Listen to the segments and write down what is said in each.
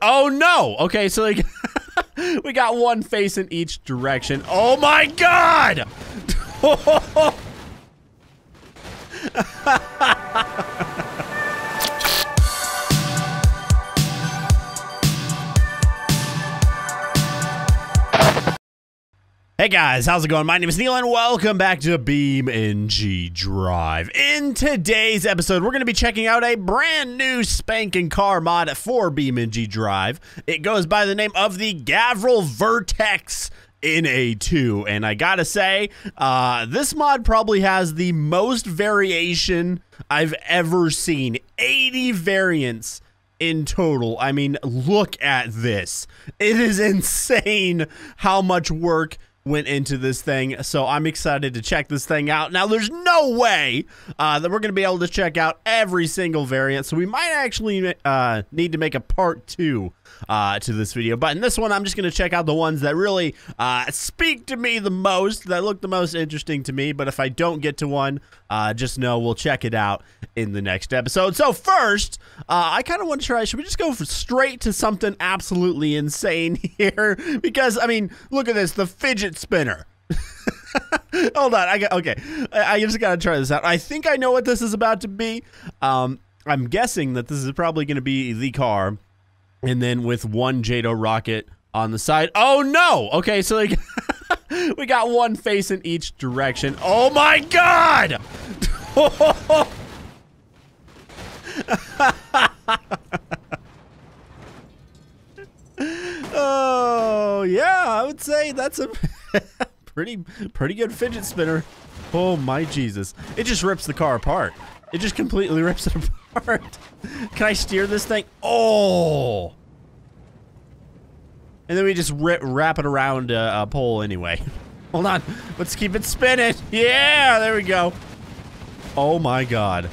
Oh no! Okay, so like we got one face in each direction. Oh my god! Hey guys, how's it going? My name is Neil and welcome back to BeamNG Drive. In today's episode, we're going to be checking out a brand new spanking car mod for BeamNG Drive. It goes by the name of the Gavril Vertex NA2. And I gotta say, uh, this mod probably has the most variation I've ever seen. 80 variants in total. I mean, look at this. It is insane how much work went into this thing. So I'm excited to check this thing out. Now, there's no way uh, that we're going to be able to check out every single variant. So we might actually uh, need to make a part two uh, to this video. But in this one, I'm just going to check out the ones that really uh, speak to me the most, that look the most interesting to me. But if I don't get to one, uh, just know we'll check it out in the next episode. So first, uh, I kind of want to try, should we just go straight to something absolutely insane here? because, I mean, look at this, the fidget spinner. Hold on, I got okay. I, I just gotta try this out. I think I know what this is about to be. Um, I'm guessing that this is probably going to be the car and then with one JATO rocket on the side. Oh no! Okay, so like we got one face in each direction. Oh my god! oh yeah, I would say that's a pretty pretty good fidget spinner. Oh my Jesus! It just rips the car apart. It just completely rips it apart. Can I steer this thing? Oh! And then we just wrap it around a, a pole anyway. Hold on. Let's keep it spinning. Yeah, there we go. Oh my god.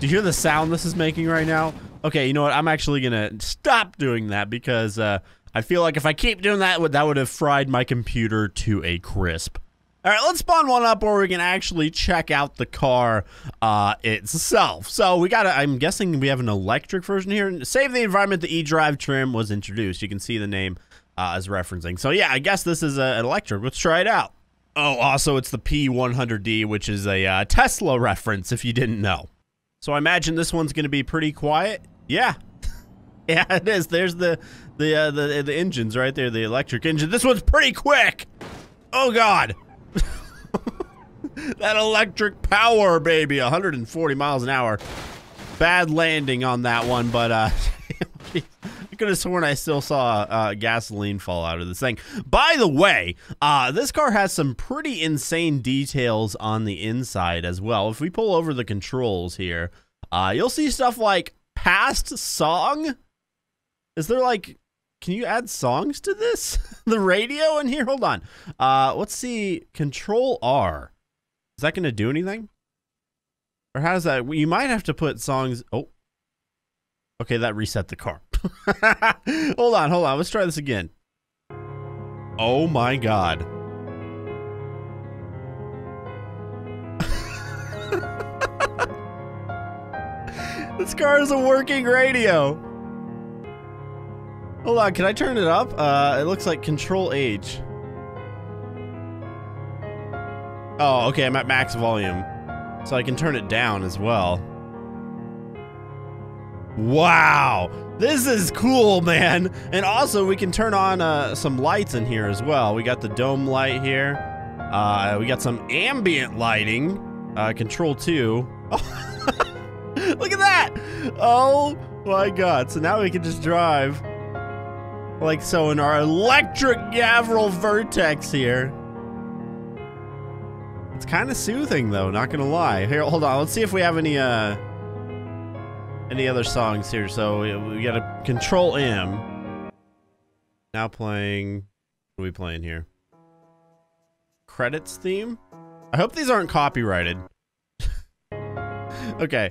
Do you hear the sound this is making right now? Okay, you know what? I'm actually to stop doing that because uh, I feel like if I keep doing that, that would have fried my computer to a crisp. All right, let's spawn one up where we can actually check out the car uh, itself. So we got, I'm guessing we have an electric version here. Save the environment, the eDrive trim was introduced. You can see the name uh, as referencing. So yeah, I guess this is an electric. Let's try it out. Oh, also it's the P100D, which is a uh, Tesla reference if you didn't know. So I imagine this one's going to be pretty quiet. Yeah. yeah, it is. There's the the, uh, the the engines right there, the electric engine. This one's pretty quick. Oh God. that electric power, baby. 140 miles an hour. Bad landing on that one, but uh, I could have sworn I still saw uh, gasoline fall out of this thing. By the way, uh, this car has some pretty insane details on the inside as well. If we pull over the controls here, uh, you'll see stuff like past song. Is there like can you add songs to this? the radio in here? Hold on. Uh, let's see. Control R. Is that going to do anything? Or how does that? You might have to put songs. Oh. Okay, that reset the car. hold on, hold on. Let's try this again. Oh my god. this car is a working radio. Hold on, can I turn it up? Uh, it looks like Control H. Oh, okay, I'm at max volume. So I can turn it down as well. Wow, this is cool, man. And also, we can turn on uh, some lights in here as well. We got the dome light here. Uh, we got some ambient lighting. Uh, control 2. Oh, look at that! Oh my god, so now we can just drive like so in our electric Gavril Vertex here. It's kind of soothing though, not gonna lie. Here, hold on, let's see if we have any uh any other songs here. So we, we got a Control M. Now playing what are we playing here? Credits theme? I hope these aren't copyrighted. okay.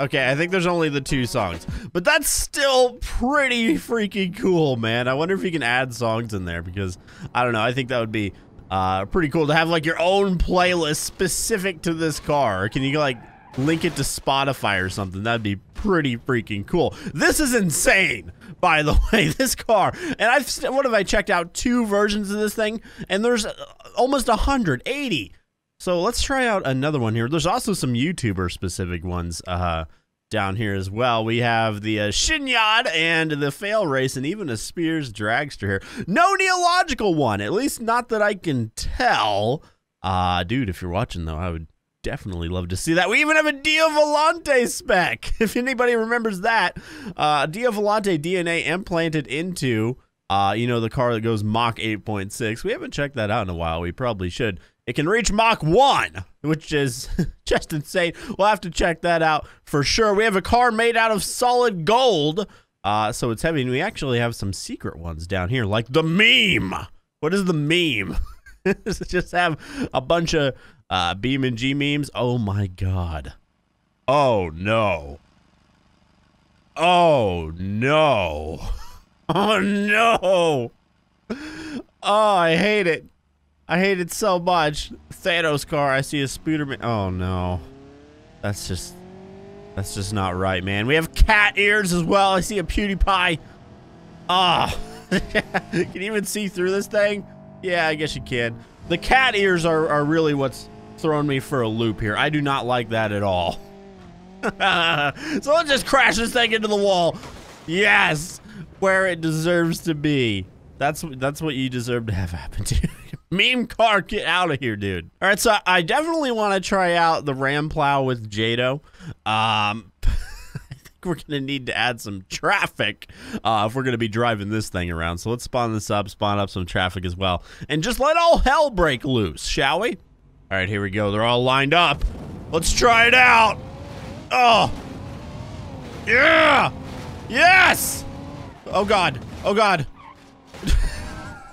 Okay, I think there's only the two songs. But that's still pretty freaking cool, man. I wonder if you can add songs in there because, I don't know, I think that would be uh, pretty cool to have like your own playlist specific to this car. Can you like link it to Spotify or something. That'd be pretty freaking cool. This is insane, by the way, this car. And I've, what have I checked out? Two versions of this thing, and there's uh, almost 180. So let's try out another one here. There's also some YouTuber specific ones uh, down here as well. We have the uh, Shinyad and the Failrace, and even a Spears Dragster here. No Neilogical one, at least not that I can tell. Uh, dude, if you're watching though, I would definitely love to see that. We even have a Dia Volante spec, if anybody remembers that. Uh, Dia Volante DNA implanted into, uh, you know, the car that goes Mach 8.6. We haven't checked that out in a while. We probably should. It can reach Mach 1, which is just insane. We'll have to check that out for sure. We have a car made out of solid gold, uh, so it's heavy. And we actually have some secret ones down here, like the meme. What is the meme? just have a bunch of uh, BeamNG memes. Oh my god. Oh no. Oh no. Oh no. Oh, I hate it. I hate it so much. Thanos car, I see a Spooderman. Oh no. That's just that's just not right, man. We have cat ears as well. I see a PewDiePie. Ah. Oh. can you even see through this thing? Yeah, I guess you can. The cat ears are, are really what's throwing me for a loop here. I do not like that at all. so let's just crash this thing into the wall. Yes, where it deserves to be. That's that's what you deserve to have happen to. you. Meme car, get out of here, dude. All right, so I definitely want to try out the Ram Plow with JATO. Um, I think we're going to need to add some traffic uh, if we're going to be driving this thing around. So let's spawn this up, spawn up some traffic as well, and just let all hell break loose, shall we? All right, here we go. They're all lined up. Let's try it out. Oh. Yeah. Yes. Oh, God. Oh, God.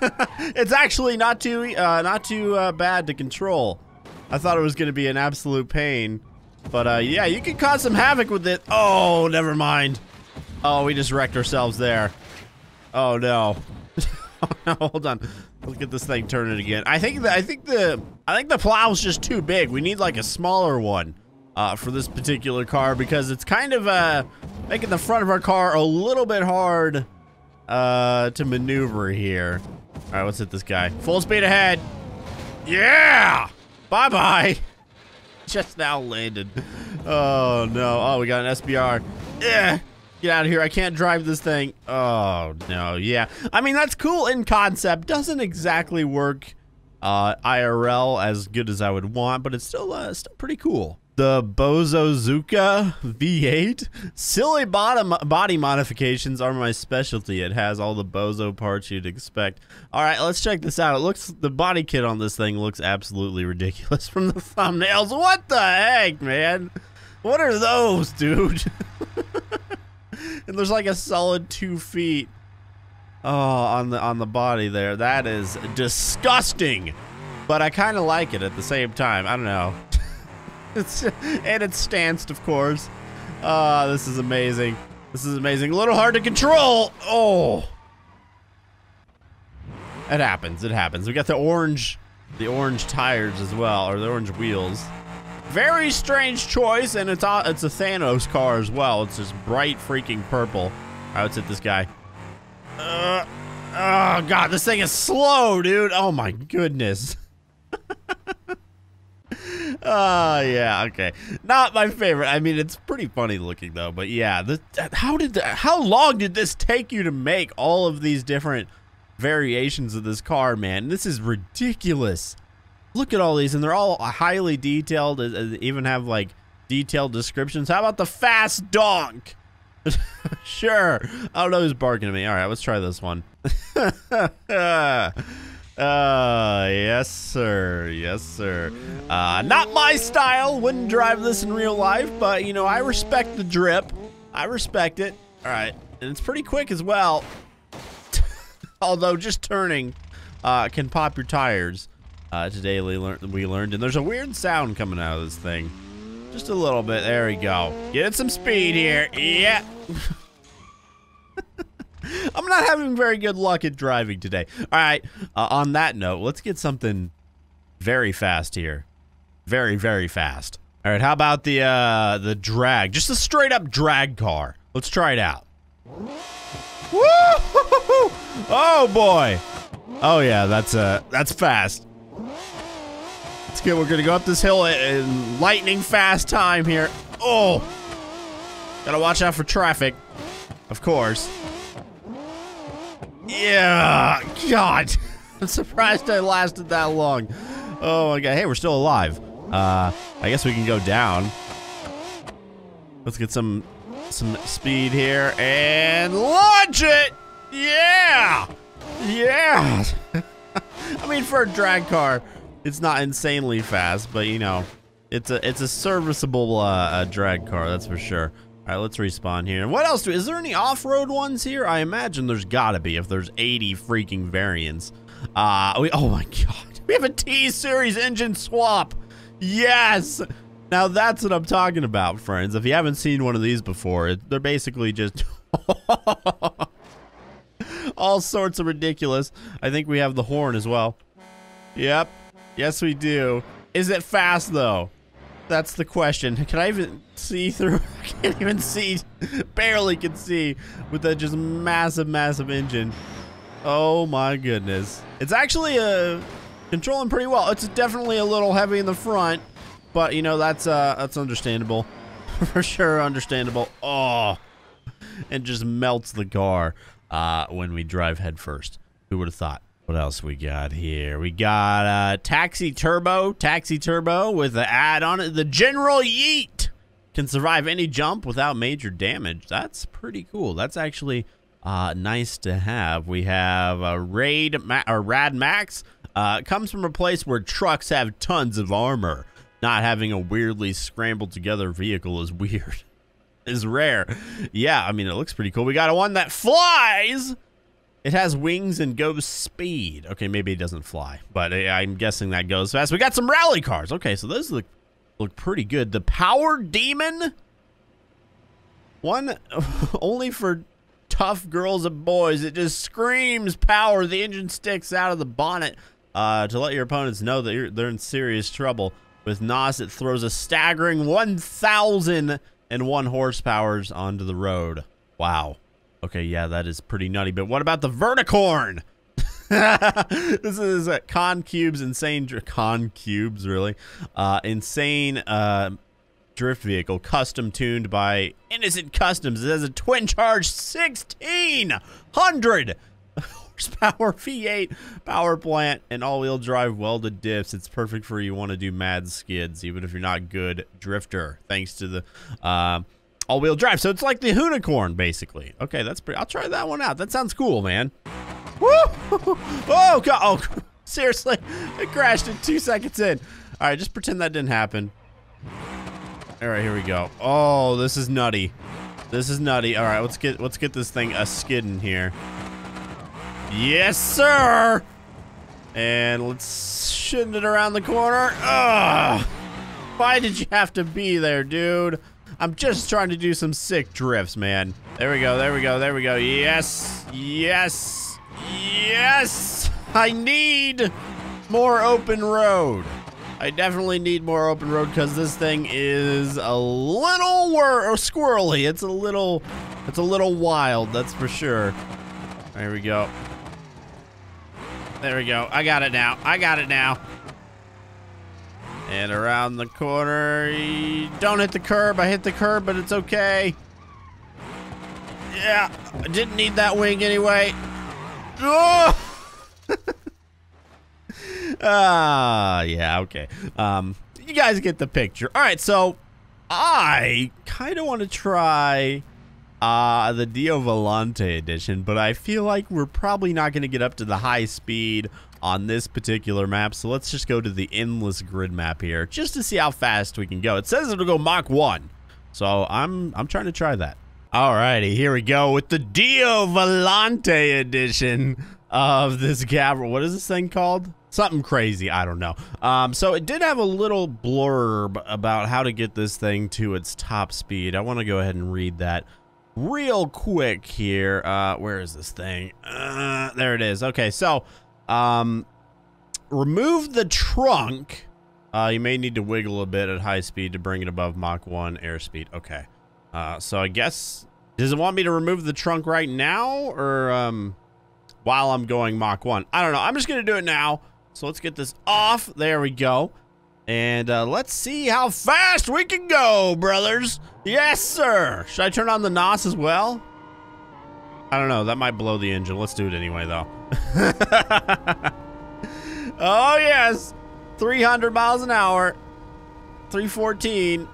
it's actually not too uh, not too uh, bad to control. I thought it was going to be an absolute pain. But uh, yeah, you can cause some havoc with it. Oh, never mind. Oh, we just wrecked ourselves there. Oh no. oh, no hold on. Let's get this thing turning again. I think the I think the I think the plow's just too big. We need like a smaller one uh, for this particular car because it's kind of uh, making the front of our car a little bit hard uh, to maneuver here. All right, let's hit this guy. Full speed ahead. Yeah! Bye-bye. Just now landed. Oh, no. Oh, we got an SBR. Yeah. Get out of here. I can't drive this thing. Oh, no. Yeah. I mean, that's cool in concept. Doesn't exactly work uh, IRL as good as I would want, but it's still, uh, still pretty cool the Bozozuka V8. Silly bottom body modifications are my specialty. It has all the Bozo parts you'd expect. All right, let's check this out. It looks the body kit on this thing looks absolutely ridiculous from the thumbnails. What the heck, man? What are those, dude? and there's like a solid two feet. Oh, on the on the body there. That is disgusting. But I kind of like it at the same time. I don't know. and it's stanced, of course. Ah, uh, this is amazing. This is amazing. A little hard to control. Oh. It happens. It happens. We got the orange, the orange tires as well, or the orange wheels. Very strange choice, and it's a, it's a Thanos car as well. It's just bright freaking purple. Right, let's hit this guy. Uh, oh, God, this thing is slow, dude. Oh, my goodness. Oh, yeah, okay. Not my favorite. I mean, it's pretty funny looking, though. But yeah, the, how did the, how long did this take you to make all of these different variations of this car, man? This is ridiculous. Look at all these, and they're all highly detailed. and Even have, like, detailed descriptions. How about the fast donk? sure. I don't know who's barking at me. All right, let's try this one. Ah. Uh, yes, sir. Yes, sir. Uh, not my style. Wouldn't drive this in real life, but, you know, I respect the drip. I respect it. All right. And it's pretty quick as well. Although just turning uh, can pop your tires. Uh, today we learned, we learned, and there's a weird sound coming out of this thing. Just a little bit. There we go. Get some speed here. Yeah. I'm not having very good luck at driving today. All right. Uh, on that note, let's get something very fast here. Very, very fast. All right, how about the uh, the drag? Just a straight up drag car. Let's try it out. Woo! Oh boy. Oh yeah, that's uh that's fast. Let's get. We're gonna go up this hill in lightning fast time here. Oh, gotta watch out for traffic, of course. Yeah, God, I'm surprised I lasted that long. Oh my God. Hey, we're still alive. Uh, I guess we can go down. Let's get some some speed here and launch it. Yeah, yeah. I mean, for a drag car, it's not insanely fast, but you know, it's a it's a serviceable uh, drag car, that's for sure. All right, let's respawn here. What else? Do, is there any off-road ones here? I imagine there's got to be if there's 80 freaking variants. Uh, we, oh my god, we have a T-Series engine swap. Yes. Now that's what I'm talking about, friends. If you haven't seen one of these before, they're basically just all sorts of ridiculous. I think we have the horn as well. Yep. Yes, we do. Is it fast, though? That's the question. Can I even see through? I can't even see. Barely can see with that just massive, massive engine. Oh my goodness. It's actually uh, controlling pretty well. It's definitely a little heavy in the front, but you know, that's uh, that's understandable. For sure understandable. Oh, and just melts the car uh, when we drive headfirst. Who would have thought? What else we got here? We got uh, Taxi Turbo, Taxi Turbo with the ad on it. The General Yeet can survive any jump without major damage. That's pretty cool. That's actually uh, nice to have. We have a Raid Ma or Rad Max. Uh, comes from a place where trucks have tons of armor. Not having a weirdly scrambled together vehicle is weird. is rare. Yeah, I mean, it looks pretty cool. We got a one that flies. It has wings and goes speed. Okay, maybe it doesn't fly, but I'm guessing that goes fast. We got some rally cars. Okay, so those look look pretty good. The Power Demon. One only for tough girls and boys. It just screams power. The engine sticks out of the bonnet uh, to let your opponents know that they're in serious trouble. With NOS, it throws a staggering 1,001 horsepowers onto the road. Wow. Okay, yeah, that is pretty nutty. But what about the Verticorn? this is uh, Con Cube's insane Con Cubes, really. Uh, insane uh, drift vehicle, custom tuned by Innocent Customs. It has a twin charge 1600 horsepower V8 power plant and all-wheel drive welded diffs. It's perfect for you want to do mad skids, even if you're not good drifter, thanks to the uh, all-wheel drive. So it's like the Unicorn, basically. Okay, that's pretty. I'll try that one out. That sounds cool, man. Woo! Oh, God. Oh, seriously. It crashed in two seconds in. All right, just pretend that didn't happen. All right, here we go. Oh, this is nutty. This is nutty. All right, let's get let's get this thing a skidding here. Yes, sir. And let's shit it around the corner. Ugh. Why did you have to be there, dude? I'm just trying to do some sick drifts, man. There we go, there we go, there we go. Yes, yes, yes. I need more open road. I definitely need more open road because this thing is a little wor oh, squirrely. It's a little, it's a little wild, that's for sure. There we go. There we go. I got it now. I got it now. And around the corner. Don't hit the curb. I hit the curb, but it's okay. Yeah, I didn't need that wing anyway. Oh! Ah, yeah, okay. Um, you guys get the picture. All right, so I kind of want to try uh, the Dio Volante edition, but I feel like we're probably not going to get up to the high speed on this particular map. So let's just go to the endless grid map here just to see how fast we can go. It says it'll go Mach 1. So I'm I'm trying to try that. Alrighty, here we go with the Dio Volante edition of this Gavril. What is this thing called? Something crazy, I don't know. Um, so it did have a little blurb about how to get this thing to its top speed. I want to go ahead and read that real quick here. Uh, where is this thing? Uh, there it is. Okay, so um, remove the trunk Uh, you may need to wiggle a bit at high speed to bring it above Mach 1 airspeed. Okay. Uh, so I guess, does it want me to remove the trunk right now or um, while I'm going Mach 1? I don't know. I'm just going to do it now. So let's get this off. There we go. And uh, let's see how fast we can go, brothers. Yes, sir. Should I turn on the NOS as well? I don't know. That might blow the engine. Let's do it anyway, though. oh, yes. 300 miles an hour. 314.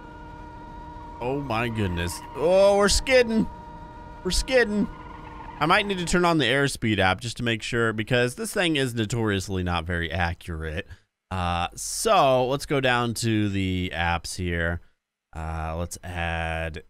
Oh, my goodness. Oh, we're skidding. We're skidding. I might need to turn on the airspeed app just to make sure because this thing is notoriously not very accurate. Uh, so let's go down to the apps here. Uh, let's add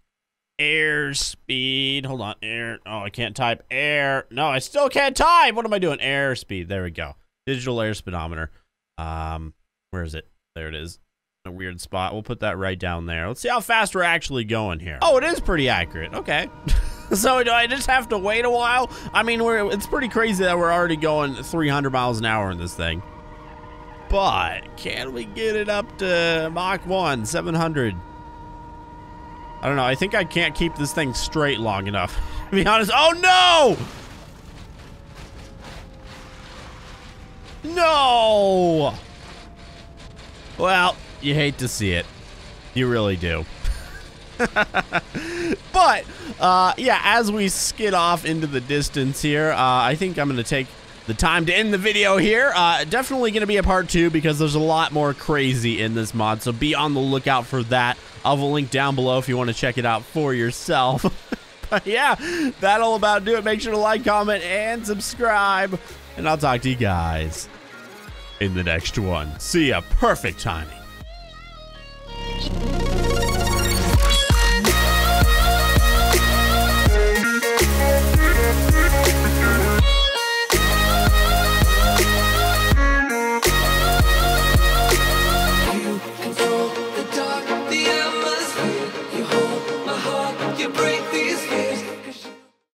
airspeed. Hold on, air. Oh, I can't type air. No, I still can't type. What am I doing? Airspeed. There we go. Digital air speedometer. Um, where is it? There it is. A weird spot. We'll put that right down there. Let's see how fast we're actually going here. Oh, it is pretty accurate. Okay. so do I just have to wait a while? I mean, we're it's pretty crazy that we're already going 300 miles an hour in this thing. But can we get it up to Mach 1, 700? I don't know. I think I can't keep this thing straight long enough. to be honest. Oh, no! No! Well, you hate to see it. You really do. but, uh, yeah, as we skid off into the distance here, uh, I think I'm going to take the time to end the video here. Uh, definitely going to be a part two because there's a lot more crazy in this mod, so be on the lookout for that. I'll have a link down below if you want to check it out for yourself. but yeah, that'll about do it. Make sure to like, comment, and subscribe. And I'll talk to you guys in the next one. See ya. Perfect timing.